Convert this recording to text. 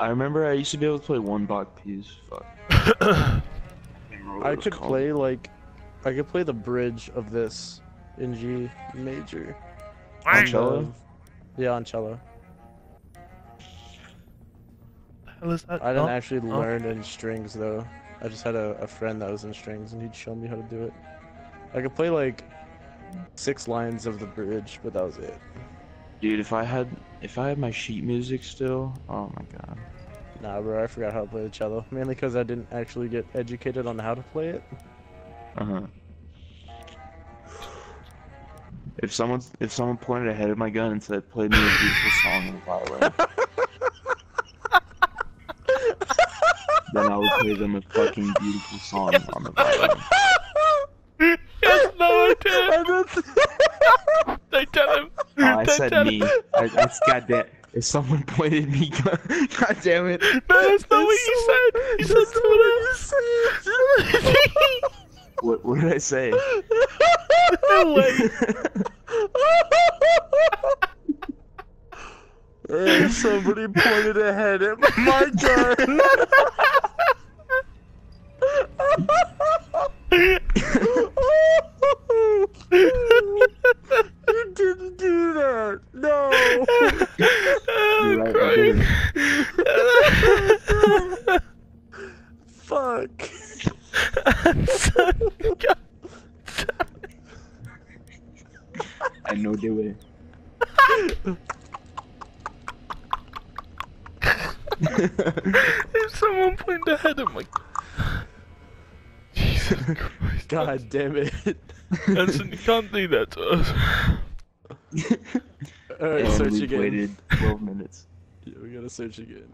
I remember I used to be able to play one block piece. Fuck. Can't remember what it I could called. play like, I could play the bridge of this in G major. On On cello? Yeah, on cello. hell is that? I didn't Oh, actually oh. learn in strings though. I just had a, a friend that was in strings and he'd show me how to do it. I could play like six lines of the bridge, but that was it. Dude, if I had if I had my sheet music still, oh my god. Nah, bro, I forgot how to play the cello. Mainly because I didn't actually get educated on how to play it. Uh huh. If someone if someone pointed ahead of my gun and said, "Play me a beautiful song on the violin," then I would play them a fucking beautiful song on the violin. yes, no, I him. Oh, I said me. I, that's goddamn. If someone pointed me, gun, god damn it. No, that's not what you said. You said something else. What, what did I say? Wait. Hey, somebody pointed ahead at my gun. you didn't do that. No. You're oh, right, I did. Fuck. I know do it. if someone pointed ahead of my. Jesus Christ. God damn it. Ansen, you can't do that to us. Alright, And search again. waited 12 minutes. Yeah, we gotta search again.